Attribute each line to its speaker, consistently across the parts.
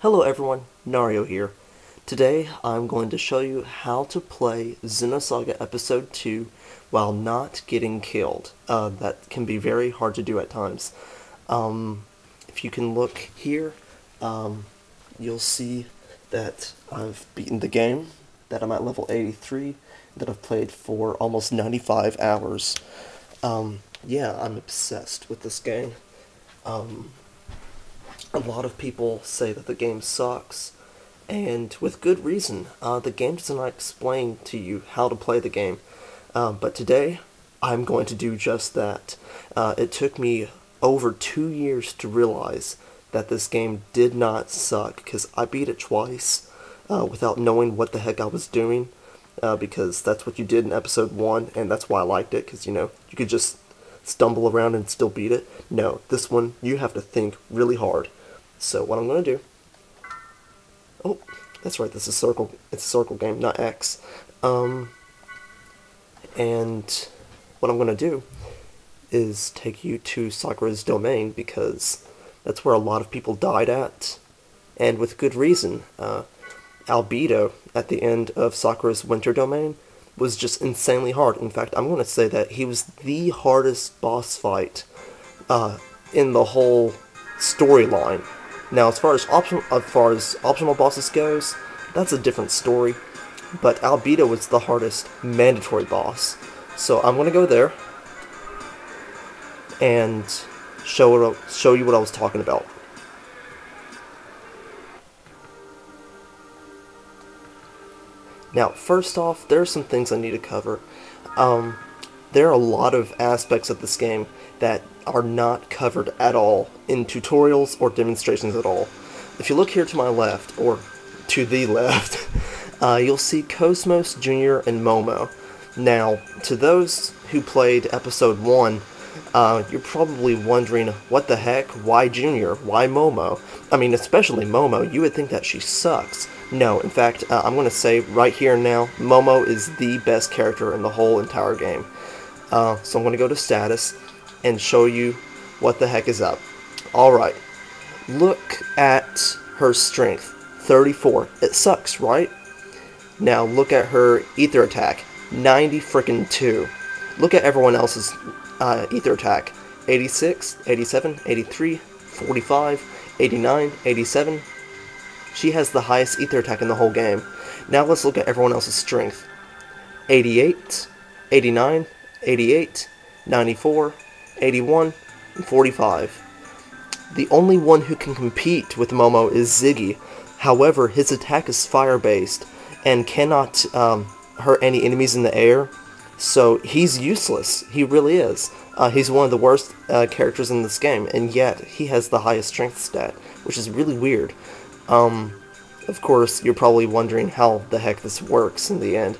Speaker 1: Hello everyone, Nario here. Today I'm going to show you how to play Xenosaga Episode 2 while not getting killed. Uh, that can be very hard to do at times. Um, if you can look here, um, you'll see that I've beaten the game, that I'm at level 83, that I've played for almost 95 hours. Um, yeah, I'm obsessed with this game. Um, a lot of people say that the game sucks, and with good reason. Uh, the game does not explain to you how to play the game, um, but today I'm going to do just that. Uh, it took me over two years to realize that this game did not suck because I beat it twice uh, without knowing what the heck I was doing. Uh, because that's what you did in episode one, and that's why I liked it. Because you know you could just stumble around and still beat it. No, this one you have to think really hard. So what I'm gonna do? Oh, that's right. This is circle. It's a circle game, not X. Um, and what I'm gonna do is take you to Sakura's domain because that's where a lot of people died at, and with good reason. Uh, Albedo at the end of Sakura's winter domain was just insanely hard. In fact, I'm going to say that he was the hardest boss fight uh, in the whole storyline. Now, as far as optional, as far as optional bosses goes, that's a different story. But Albedo was the hardest mandatory boss, so I'm to go there and show show you what I was talking about. Now, first off, there are some things I need to cover. Um, there are a lot of aspects of this game that are not covered at all in tutorials or demonstrations at all. If you look here to my left, or to the left, uh, you'll see KOS-MOS Jr. and Momo. Now, to those who played episode 1, uh, you're probably wondering, what the heck? Why Junior? Why Momo? I mean, especially Momo, you would think that she sucks. No, in fact, uh, I'm going to say right here and now, Momo is the best character in the whole entire game. Uh, so I'm going to go to status and show you what the heck is up. Alright, look at her strength, 34. It sucks, right? Now look at her ether attack, 90 freaking 2. Look at everyone else's uh, ether attack, 86, 87, 83, 45, 89, 87, she has the highest ether attack in the whole game. Now let's look at everyone else's strength. 88, 89, 88, 94, 81, and 45. The only one who can compete with Momo is Ziggy. However, his attack is fire-based and cannot um, hurt any enemies in the air. So he's useless. He really is. Uh, he's one of the worst uh, characters in this game, and yet he has the highest strength stat, which is really weird. Um, of course, you're probably wondering how the heck this works in the end.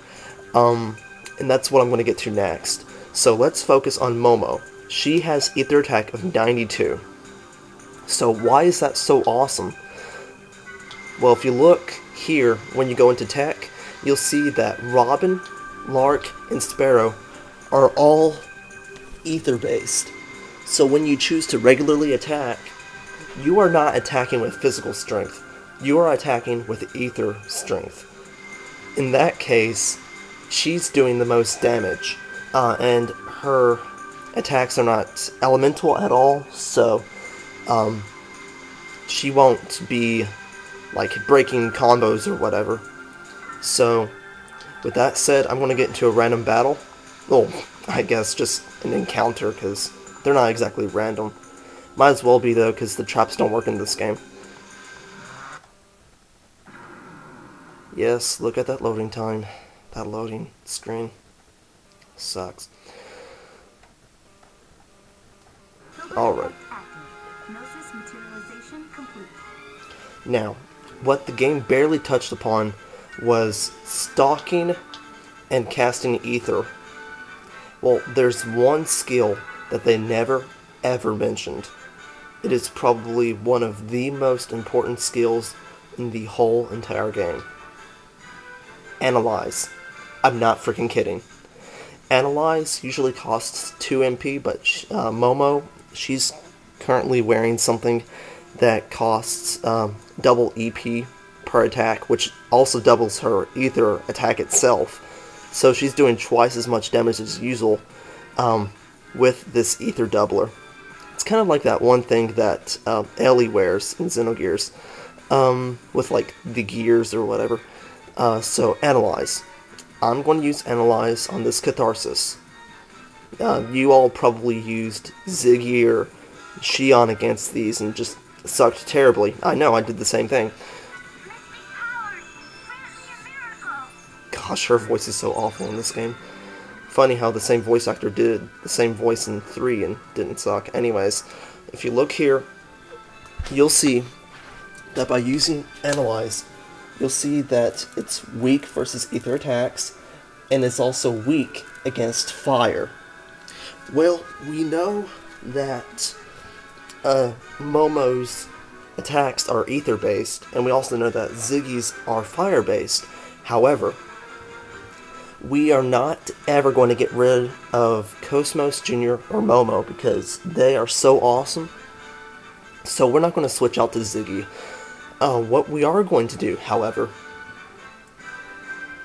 Speaker 1: Um, and that's what I'm going to get to next. So let's focus on Momo. She has Ether Attack of 92. So why is that so awesome? Well, if you look here, when you go into tech, you'll see that Robin, Lark, and Sparrow are all ether based. So when you choose to regularly attack, you are not attacking with physical strength you are attacking with ether strength. In that case, she's doing the most damage, uh, and her attacks are not elemental at all, so um, she won't be like breaking combos or whatever. So, with that said, I'm going to get into a random battle. Well, I guess just an encounter, because they're not exactly random. Might as well be, though, because the traps don't work in this game. Yes, look at that loading time. That loading screen sucks. Alright. Now, what the game barely touched upon was stocking and casting ether. Well, there's one skill that they never ever mentioned. It is probably one of the most important skills in the whole entire game. Analyze. I'm not freaking kidding. Analyze usually costs 2 MP, but uh, Momo, she's currently wearing something that costs um, double EP per attack, which also doubles her ether attack itself. So she's doing twice as much damage as usual um, with this ether doubler. It's kind of like that one thing that uh, Elly wears in Xenogears, um, with like the gears or whatever. Uh, so analyze. I'm going to use analyze on this catharsis. Uh, you all probably used Ziggy or Shion against these and just sucked terribly. I know, I did the same thing. Gosh, her voice is so awful in this game. Funny how the same voice actor did the same voice in 3 and didn't suck. Anyways, if you look here, you'll see that by using Analyze, you'll see that it's weak versus ether attacks, and it's also weak against fire. Well, we know that uh, Momo's attacks are ether based, and we also know that Ziggy's are fire based. However, we are not ever going to get rid of KOS-MOS Jr. or Momo because they are so awesome. So we're not going to switch out to Ziggy. Uh, what we are going to do, however,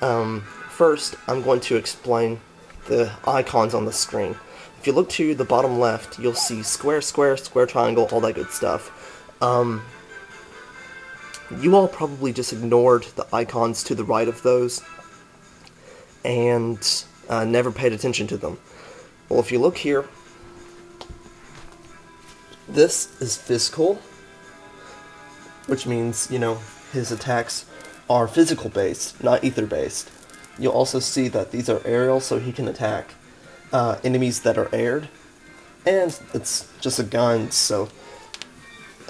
Speaker 1: um, first I'm going to explain the icons on the screen. If you look to the bottom left, you'll see square, square, square, triangle, all that good stuff. Um, you all probably just ignored the icons to the right of those and uh, never paid attention to them. Well, if you look here, this is physical, which means, you know, his attacks are physical based, not ether based. You'll also see that these are aerial, so he can attack uh, enemies that are aired. And it's just a gun, so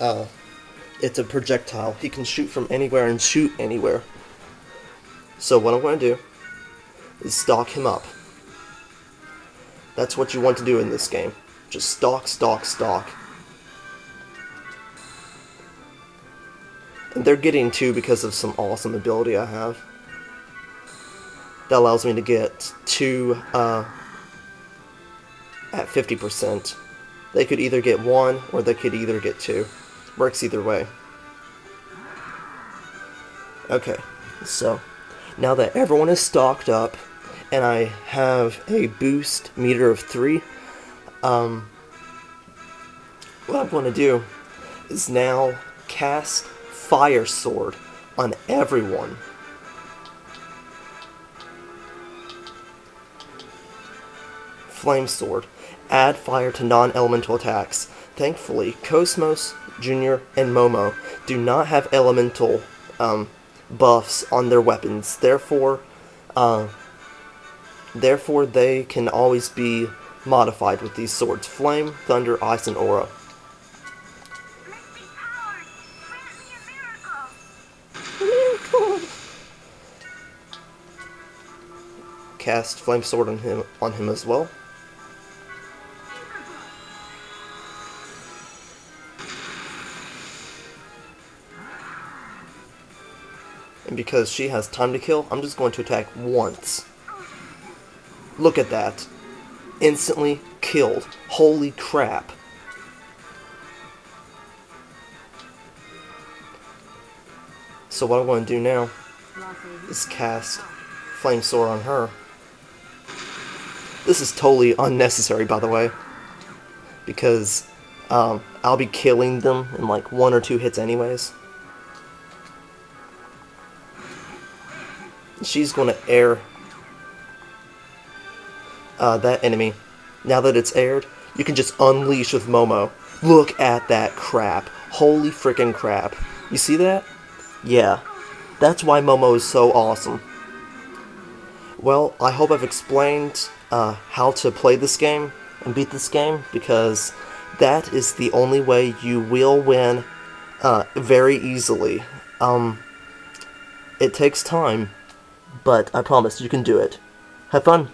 Speaker 1: uh, it's a projectile. He can shoot from anywhere and shoot anywhere. So what I'm going to do is stock him up. That's what you want to do in this game. Just stock, stock, stock. And they're getting two because of some awesome ability I have. That allows me to get two uh, at 50%. They could either get one or they could either get two. Works either way. Okay, so now that everyone is stocked up and I have a boost meter of 3, um, what I'm going to do is now cast Fire Sword on everyone. Flame Sword. Add fire to non-elemental attacks. Thankfully, KOS-MOS, Jr., and Momo do not have elemental um, buffs on their weapons. Therefore, uh, therefore they can always be modified with these swords: flame, thunder, ice, and aura. Cast flame sword on him on him as well. And because she has time to kill, I'm just going to attack once. Look at that. Instantly killed. Holy crap. So what I'm going to do now is cast Flame Sword on her. This is totally unnecessary, by the way. Because um, I'll be killing them in like one or two hits anyways. She's going to air uh, that enemy. Now that it's aired, you can just unleash with Momo. Look at that crap. Holy freaking crap. You see that? Yeah. That's why Momo is so awesome. Well, I hope I've explained uh, how to play this game and beat this game because that is the only way you will win uh, very easily. Um, it takes time, but I promise you can do it. Have fun!